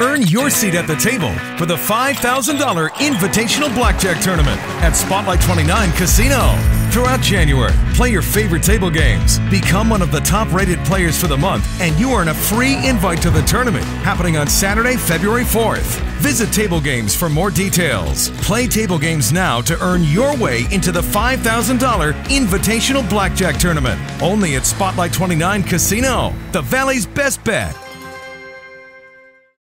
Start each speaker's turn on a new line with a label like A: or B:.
A: Earn your seat at the table for the $5,000 Invitational Blackjack Tournament at Spotlight 29 Casino. Throughout January, play your favorite table games, become one of the top rated players for the month, and you earn a free invite to the tournament happening on Saturday, February 4th. Visit Table Games for more details. Play table games now to earn your way into the $5,000 Invitational Blackjack Tournament. Only at Spotlight 29 Casino, the Valley's best bet.